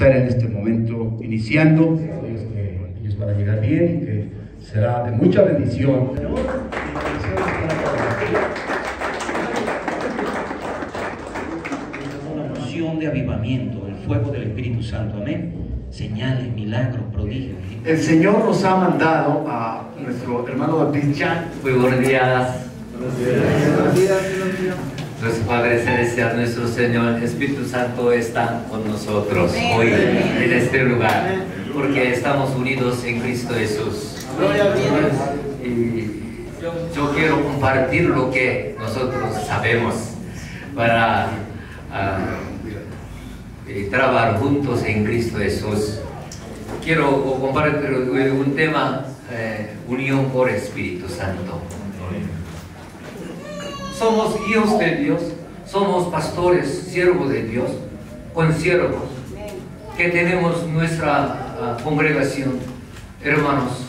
estar en este momento iniciando. Es que ellos van a llegar bien y que será de mucha bendición. Una unción de avivamiento, el fuego del Espíritu Santo, amén. Señales, milagros, prodigios. El Señor nos ha mandado a nuestro hermano David Chan. Muy buenos días. Buenos días. Nuestro Padre Celestial, nuestro Señor Espíritu Santo está con nosotros hoy en este lugar, porque estamos unidos en Cristo Jesús. Y yo quiero compartir lo que nosotros sabemos para eh, trabajar juntos en Cristo Jesús. Quiero compartir un tema, eh, unión por Espíritu Santo somos hijos de Dios, somos pastores, siervos de Dios, consiervos, que tenemos nuestra uh, congregación, hermanos.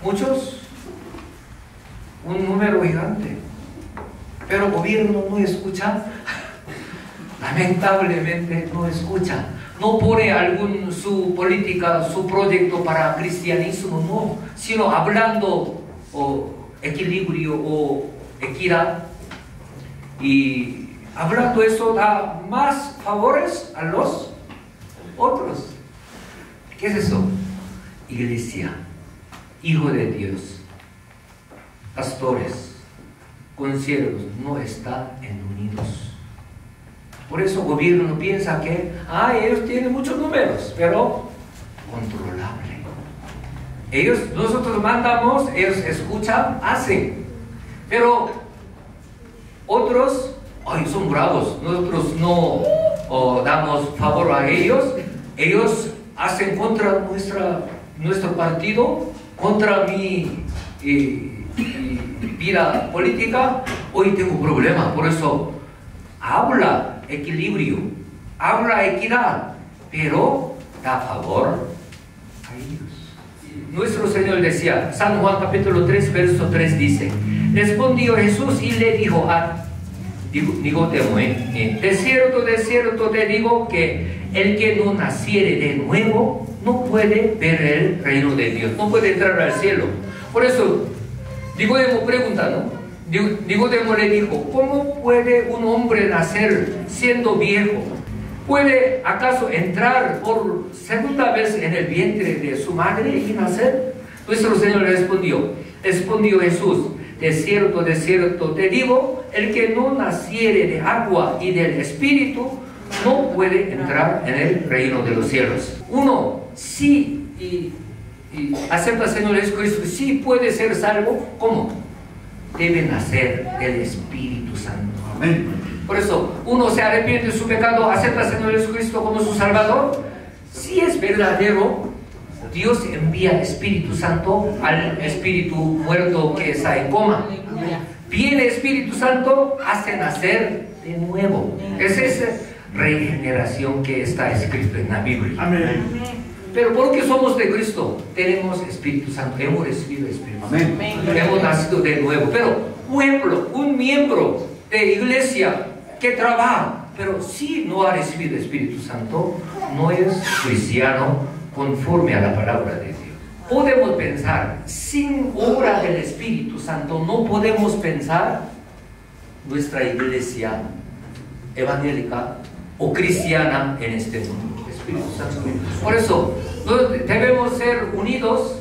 Muchos, un número gigante, pero el gobierno no escucha, lamentablemente no escucha. No pone algún su política, su proyecto para cristianismo, no, sino hablando o equilibrio o equidad y hablando eso da más favores a los otros. ¿Qué es eso? Iglesia, hijo de Dios, pastores, conciervos, no están unidos. Por eso el gobierno piensa que, ah, ellos tienen muchos números, pero controlable. Ellos, nosotros mandamos, ellos escuchan, hacen. Pero otros, ay, son bravos, nosotros no damos favor a ellos, ellos hacen contra nuestra, nuestro partido, contra mi vida política, hoy tengo problema, por eso habla equilibrio, habla equidad, pero da favor a ellos. Nuestro Señor decía, San Juan capítulo 3, verso 3 dice, Respondió Jesús y le dijo a Nicodemo, ¿eh? de cierto, de cierto te digo que el que no naciere de nuevo no puede ver el reino de Dios, no puede entrar al cielo. Por eso, Nicodemo pregunta, ¿no? Nicodemo le dijo, ¿cómo puede un hombre nacer siendo viejo? ¿Puede acaso entrar por segunda vez en el vientre de su madre y nacer? Nuestro Señor respondió, respondió Jesús, de cierto, de cierto te digo, el que no naciere de agua y del Espíritu no puede entrar en el reino de los cielos. Uno, sí y, acepta al Señor Jesucristo, sí puede ser salvo. ¿Cómo? Debe nacer del Espíritu Santo. Amén. Por eso, uno se arrepiente de su pecado, acepta al Señor Jesucristo como su Salvador. Si es verdadero, Dios envía Espíritu Santo al espíritu muerto que está en coma. Viene Espíritu Santo, hace nacer de nuevo. Es esa regeneración que está escrito en la Biblia. Amén. Pero porque somos de Cristo, tenemos Espíritu Santo, hemos recibido Espíritu Santo. Hemos nacido de nuevo. Pero pueblo, un miembro de iglesia que trabaja, pero si no ha recibido Espíritu Santo, no es cristiano conforme a la palabra de Dios. Podemos pensar, sin obra del Espíritu Santo, no podemos pensar nuestra iglesia evangélica o cristiana en este mundo. Por eso, debemos ser unidos,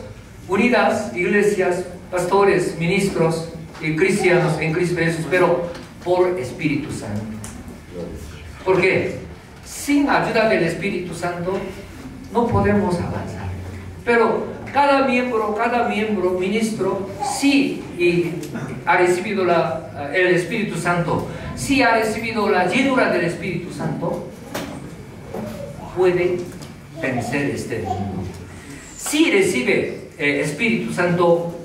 unidas, iglesias, pastores, ministros y cristianos en Cristo Jesús, pero por Espíritu Santo. ¿Por qué? Sin ayuda del Espíritu Santo, no podemos avanzar. Pero cada miembro, cada miembro, ministro, sí ha recibido la, el Espíritu Santo, sí ha recibido la llenura del Espíritu Santo, puede vencer este mundo. Si recibe el Espíritu Santo,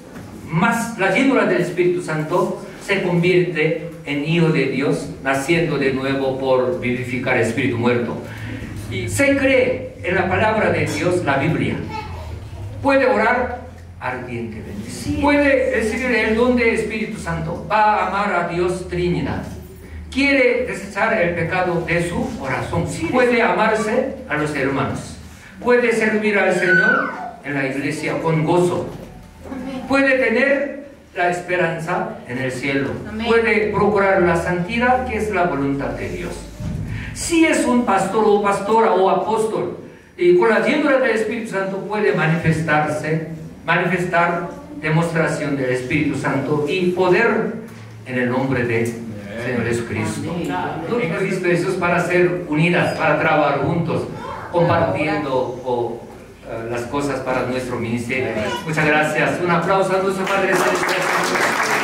más la llenura del Espíritu Santo, se convierte en hijo de Dios, naciendo de nuevo por vivificar el Espíritu muerto. Se cree en la palabra de Dios, la Biblia. Puede orar ardientemente. Puede recibir el don de Espíritu Santo. Va a amar a Dios Trinidad. quiere desechar el pecado de su corazón. Puede amarse a los hermanos. Puede servir al Señor en la iglesia con gozo. Puede tener la esperanza en el cielo. Amén. Puede procurar la santidad que es la voluntad de Dios. Si es un pastor o pastora o apóstol y con la llenura del Espíritu Santo puede manifestarse, manifestar demostración del Espíritu Santo y poder en el nombre de Señor Jesucristo. Visto eso es para ser unidas, para trabajar juntos, compartiendo o, eh, las cosas para nuestro ministerio. Muchas gracias. Un aplauso a nuestro Padre Celestial.